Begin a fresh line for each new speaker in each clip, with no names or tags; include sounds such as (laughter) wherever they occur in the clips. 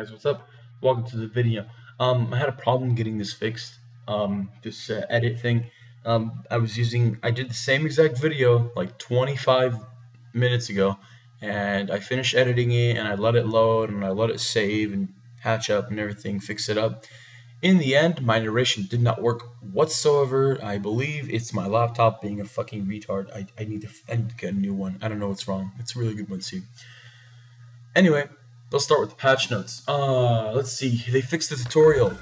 guys, what's up? Welcome to the video. Um, I had a problem getting this fixed, um, this uh, edit thing. Um, I was using, I did the same exact video like 25 minutes ago, and I finished editing it, and I let it load, and I let it save, and patch up, and everything, fix it up. In the end, my narration did not work whatsoever. I believe it's my laptop being a fucking retard. I, I, need, to, get a new one. I don't know what's wrong. It's a really good one, too. Anyway, let's start with the patch notes. Uh, let's see. They fixed the tutorial.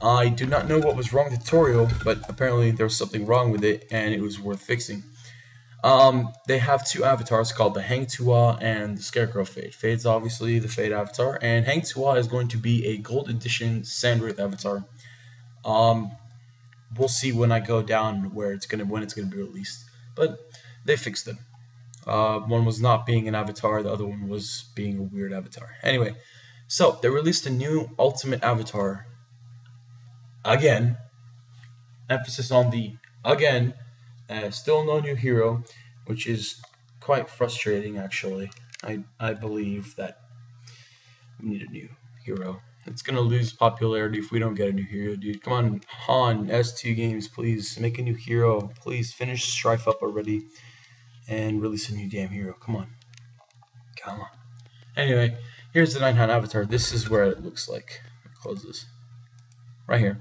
I do not know what was wrong with the tutorial, but apparently there was something wrong with it, and it was worth fixing. Um, they have two avatars called the Hang Tuah and the Scarecrow Fade. Fade's obviously the Fade avatar, and Hang Tuah is going to be a Gold Edition Sandwraith avatar. Um, we'll see when I go down where it's gonna when it's gonna be released. But they fixed them. Uh, one was not being an avatar, the other one was being a weird avatar. Anyway, so they released a new Ultimate Avatar. Again, emphasis on the again. Uh, still no new hero, which is quite frustrating actually. I I believe that we need a new hero. It's gonna lose popularity if we don't get a new hero, dude. Come on, HoN, S2 Games, please make a new hero. Please finish Strife up already and release a new damn hero. Come on. Come on. Anyway, here's the Nighthound avatar. This is where it looks like. Close this. Right here.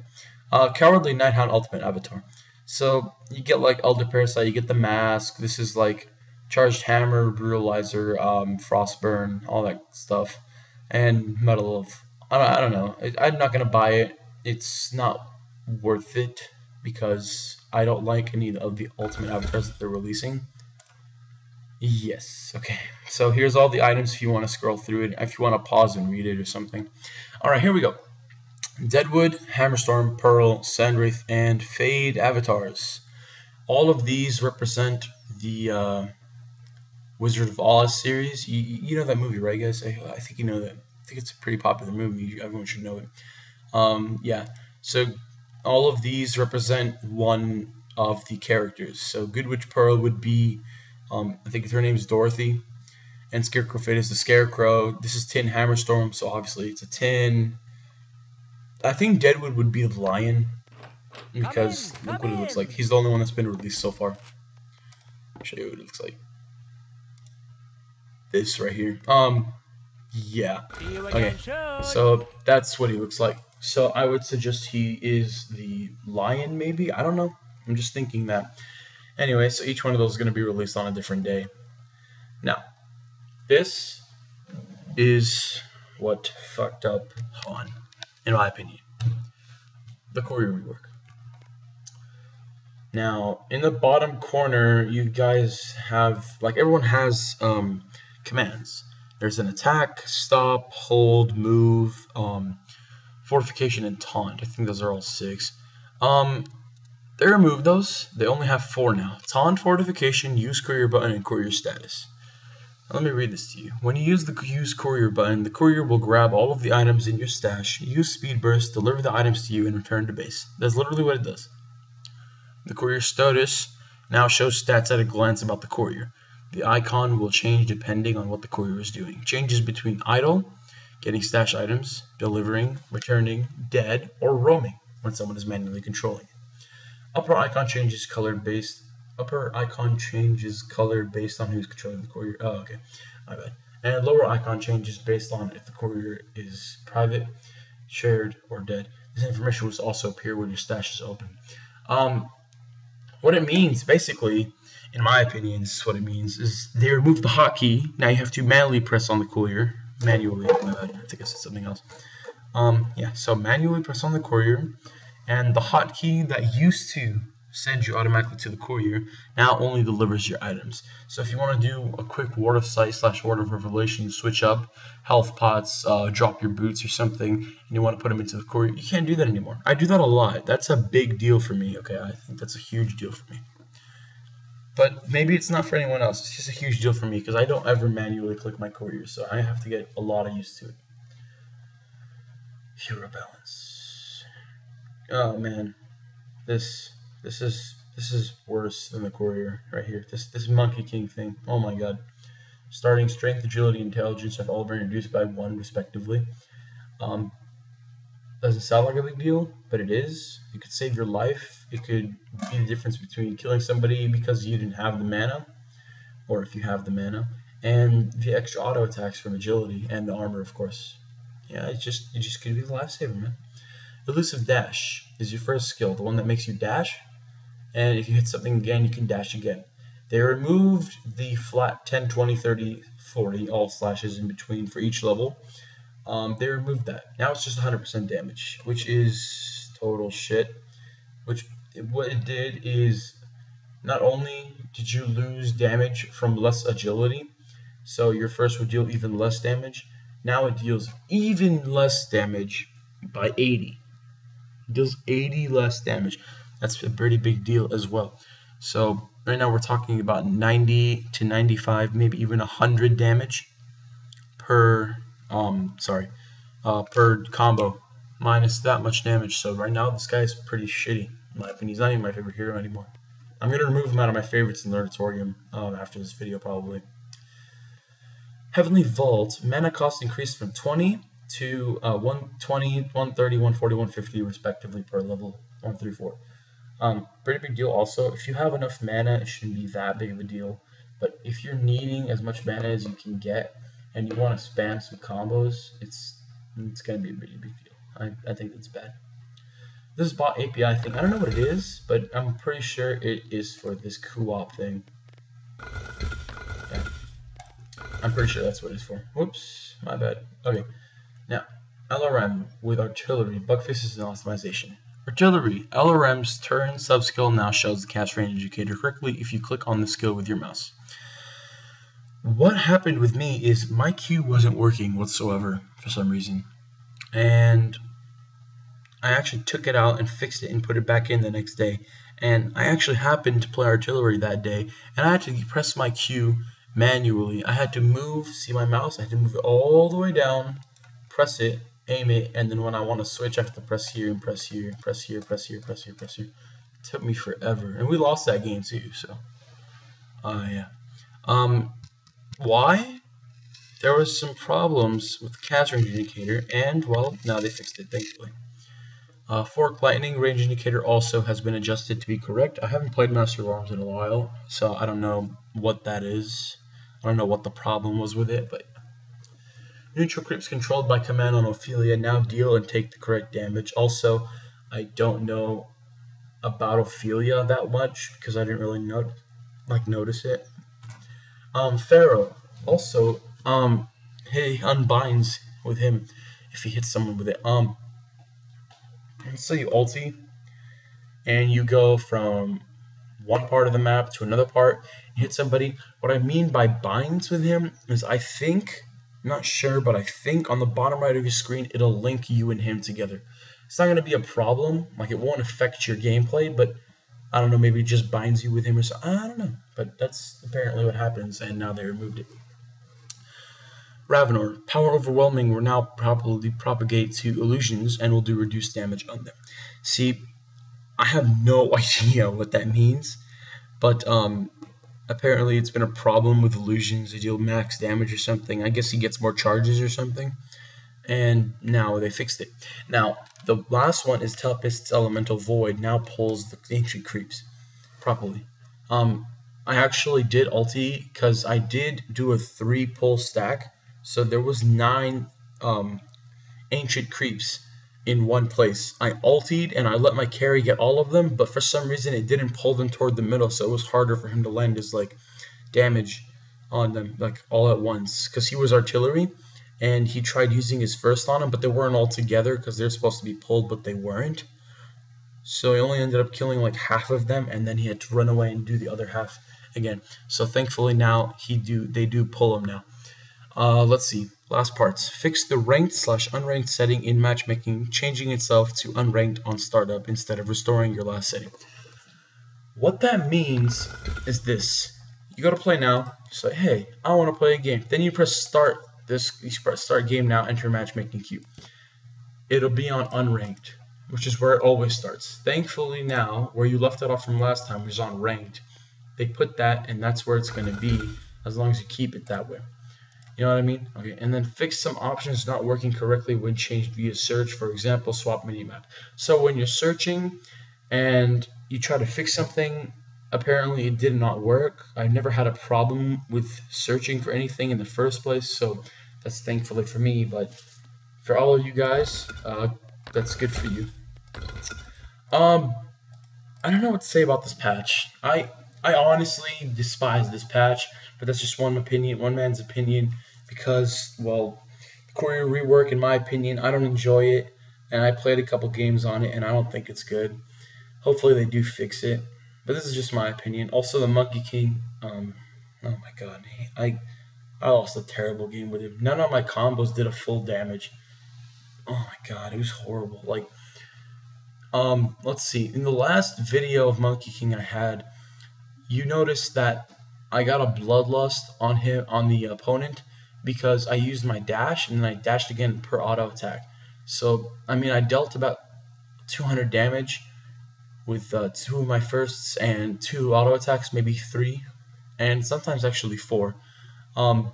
Uh, Cowardly Nighthound Ultimate Avatar. So you get like Elder Parasite, you get the mask. This is like Charged Hammer, Brutalizer, um, Frostburn, all that stuff, and Medal of. I don't, I don't know. I, I'm not gonna buy it. It's not worth it because I don't like any of the Ultimate avatars that they're releasing. Yes, okay. So here's all the items if you want to scroll through it, if you want to pause and read it or something. Alright, here we go. Deadwood, Hammerstorm, Pearl, Sandwraith, and Fade avatars. All of these represent the uh, Wizard of Oz series. You, you know that movie, right, guys? I, I, think you know that. I think it's a pretty popular movie. Everyone should know it. Um, yeah, so all of these represent one of the characters. So Good Witch Pearl would be um, I think her name is Dorothy. And Scarecrow Fit is the Scarecrow. This is Tin Hammerstorm, so obviously it's a tin. I think Deadwood would be the lion. Because in, look what it looks like. He's the only one that's been released so far. I'll show you what it looks like. This right here. Um, yeah. Okay, so that's what he looks like. So I would suggest he is the lion, maybe? I don't know. I'm just thinking that. Anyway, so each one of those is going to be released on a different day. Now, this is what fucked up HoN, in my opinion. The courier rework. Now, in the bottom corner, you guys have, like everyone has um, commands. There's an attack, stop, hold, move, um, fortification, and taunt. I think those are all six. Um, they removed those. They only have four now. Taunt Fortification, Use Courier button, and Courier Status. Let me read this to you. When you use the Use Courier button, the courier will grab all of the items in your stash, use Speed Burst, deliver the items to you, and return to base. That's literally what it does. The Courier Status now shows stats at a glance about the courier. The icon will change depending on what the courier is doing. Changes between idle, getting stash items, delivering, returning, dead, or roaming when someone is manually controlling it. Upper icon changes color based. Upper icon changes color based on who's controlling the courier. Oh, okay, my bad. And lower icon changes based on if the courier is private, shared, or dead. This information will also appear when your stash is open. Um, what it means, basically, in my opinion, this is what it means, is they removed the hotkey. Now you have to manually press on the courier. Manually, I think I said something else. Um, yeah, so manually press on the courier and the hotkey that used to send you automatically to the courier now only delivers your items. So if you want to do a quick ward of sight slash ward of revelation, switch up health pots, uh, drop your boots or something, and you want to put them into the courier, you can't do that anymore. I do that a lot. That's a big deal for me. Okay, I think that's a huge deal for me. But maybe it's not for anyone else. It's just a huge deal for me because I don't ever manually click my courier, so I have to get a lot of used to it. Hero balance. Oh man, this this is this is worse than the courier right here. This this Monkey King thing. Oh my god. Starting strength, agility, intelligence have all been reduced by one respectively. Um, doesn't sound like a big deal, but it is. It could save your life. It could be the difference between killing somebody because you didn't have the mana, or if you have the mana, and the extra auto attacks from agility and the armor, of course. Yeah, it just it just could be the lifesaver, man. Elusive Dash is your first skill, the one that makes you dash, and if you hit something again, you can dash again. They removed the flat 10, 20, 30, 40 all slashes in between for each level um, they removed that. Now it's just 100% damage, which is total shit. Which what it did is not only did you lose damage from less agility, so your first would deal even less damage. Now it deals even less damage by 80. Deals 80 less damage. That's a pretty big deal as well. So right now we're talking about 90 to 95, maybe even 100 damage per um, sorry, uh, per combo, minus that much damage. So right now, this guy is pretty shitty, in my opinion. He's not even my favorite hero anymore. I'm going to remove him out of my favorites in the um, after this video, probably. Heavenly Vault, mana cost increased from 20 to uh, 120, 130, 140, 150, respectively, per level 1 through 4. Um, pretty big deal also. If you have enough mana, it shouldn't be that big of a deal. But if you're needing as much mana as you can get, and you want to spam some combos, it's it's gonna be a pretty big deal. I, I think that's bad. This bot API thing, I don't know what it is, but I'm pretty sure it is for this co-op thing. Yeah. I'm pretty sure that's what it's for. Whoops, my bad. Okay, now LRM with artillery, bug fixes and optimization. Artillery, LRM's turn subskill now shows the cast range indicator correctly if you click on the skill with your mouse. What happened with me is my Q wasn't working whatsoever for some reason. And I actually took it out and fixed it and put it back in the next day. And I actually happened to play artillery that day, and I had to press my Q manually. I had to move, see my mouse, I had to move it all the way down, press it, aim it, and then when I want to switch, I have to press here and press here, and press here, press here, press here, press here. It took me forever, and we lost that game too. So, uh, yeah. Um, why? There was some problems with the cast range indicator, and, well, now they fixed it, thankfully. Uh, Fork Lightning range indicator also has been adjusted to be correct. I haven't played Master of Arms in a while, so I don't know what that is. I don't know what the problem was with it, but neutral creeps controlled by command on Ophelia now deal and take the correct damage. Also, I don't know about Ophelia that much because I didn't really know, like notice it. Um, Pharaoh also um he unbinds with him if he hits someone with it. Um, say you ulti and you go from one part of the map to another part, hit somebody. What I mean by binds with him is I think, I'm not sure, but I think on the bottom right of your screen it'll link you and him together. It's not going to be a problem, like it won't affect your gameplay, but I don't know, maybe it just binds you with him or something. I don't know. But that's apparently what happens, and now they removed it. Ravenor, power overwhelming will now probably propagate to illusions and will do reduced damage on them. See, I have no (laughs) idea what that means, but um, apparently it's been a problem with illusions. They deal max damage or something. I guess he gets more charges or something and now they fixed it. Now, the last one is Tempest's Elemental Void now pulls the Ancient Creeps properly. Um, I actually did ulti because I did do a three pull stack, so there was nine um, Ancient Creeps in one place. I ultied and I let my carry get all of them, but for some reason it didn't pull them toward the middle, so it was harder for him to land his like damage on them like all at once because he was artillery and he tried using his first on them, but they weren't all together because they're supposed to be pulled, but they weren't. So he only ended up killing like half of them, and then he had to run away and do the other half again. So thankfully now he do they do pull him now. Uh, let's see. Last parts. Fix the ranked slash unranked setting in matchmaking, changing itself to unranked on startup instead of restoring your last setting. What that means is this. You go to play now, you say, hey, I want to play a game. Then you press start this you press start game now, enter matchmaking queue. It'll be on unranked, which is where it always starts. Thankfully now, where you left it off from last time was on ranked. They put that, and that's where it's going to be as long as you keep it that way. You know what I mean? Okay, and then fix some options not working correctly when changed via search. For example, swap minimap. So when you're searching and you try to fix something, apparently it did not work. I've never had a problem with searching for anything in the first place, so that's thankfully for me. But for all of you guys, uh, that's good for you. Um, I don't know what to say about this patch. I I honestly despise this patch, but that's just one opinion, one man's opinion, because well, Courier rework, in my opinion, I don't enjoy it, and I played a couple games on it, and I don't think it's good. Hopefully they do fix it, but this is just my opinion. Also, the Monkey King, um, oh my god, I I lost a terrible game with him. None of my combos did a full damage. Oh my god, it was horrible. Like um, let's see. In the last video of Monkey King I had, you notice that I got a bloodlust on him on the opponent because I used my dash and then I dashed again per auto attack. So I mean I dealt about 200 damage with uh, two of my firsts and two auto attacks, maybe three, and sometimes actually four. Um,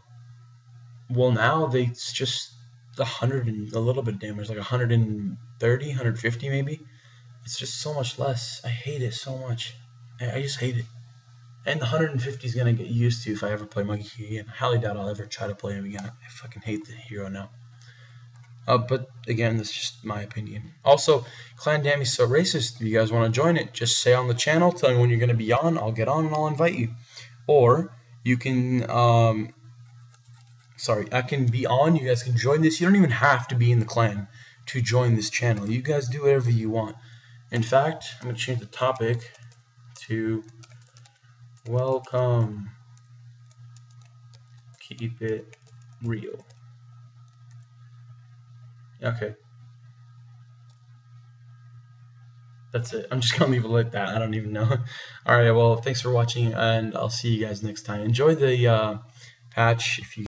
well now they just a hundred and a little bit damage, like 130, 150 maybe. It's just so much less. I hate it so much. I just hate it. And the 150 is gonna get used to if I ever play Monkey King again. I highly doubt I'll ever try to play him again. I fucking hate the hero now. Uh, but again, that's just my opinion. Also, Clan Dammy's so racist. If you guys want to join it, just say on the channel, tell me when you're gonna be on. I'll get on and I'll invite you. Or you can, um, sorry, I can be on. You guys can join this. You don't even have to be in the clan to join this channel. You guys do whatever you want. In fact, I'm going to change the topic to welcome. Keep it real. Okay. That's it. I'm just (laughs) going to leave it like that. I don't even know. (laughs) Alright, well, thanks for watching, and I'll see you guys next time. Enjoy the uh, patch if you